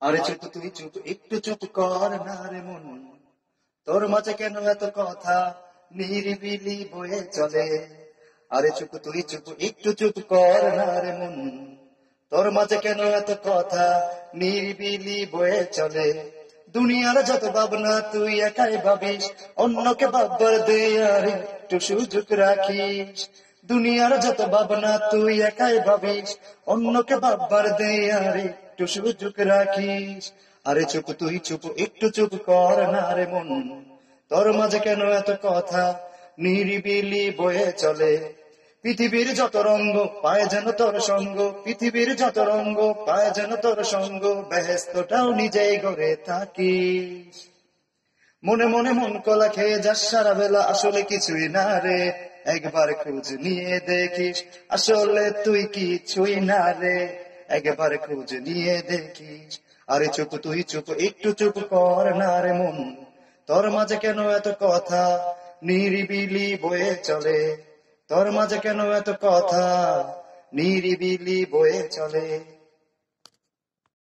আরে চুপ, তুই চুপ, একটু চুপ কর না রে মন। তোর মাঝে কেন এত কথা? নিরিবিলি বয়ে চলে। আরে চুপ, তুই চুপ, একটু চুপ কর না রে মন। তোর মাঝে কেন এত কথা? নিরিবিলি বয়ে চলে। দুনিয়ার যত ভাবনা তুই একাই ভাবিস, অন্যকে ভাববার দে আর একটু সুযোগ রাখিস। দুনিয়ার যত ভাবনা তুই একাই ভাবিস, অন্যকে ভাববার দে আর একটু সুযোগ রাখিস। আরে চুপ তুই চুপ, একটু চুপ কর না রে মন। তোর মাঝে কেন এত কথা? নিরিবিলি বয়ে চলে। পৃথিবীর যত রঙ্গ, পায় যেন তোর সঙ্গ। পৃথিবীর যত রঙ্গ, পায় যেন তোর সঙ্গ। ব্যস্তটাও নিজেই গড়ে থাকিস। মনে মনে মন কলা খেয়ে যাস সারা বেলা, আসলে কিছুই না রে। একবার খোঁজ নিয়ে দেখিস, আসলে তুই কিছুই না রে। একবার খোঁজ নিয়ে দেখিস, আরে চুপ, তুই চুপ, একটু চুপ কর না রে মন। তোর মাঝে কেন এত কথা? নিরিবিলি বয়ে চলে। তোর মাঝে কেন এত কথা? নিরিবিলি বয়ে চলে।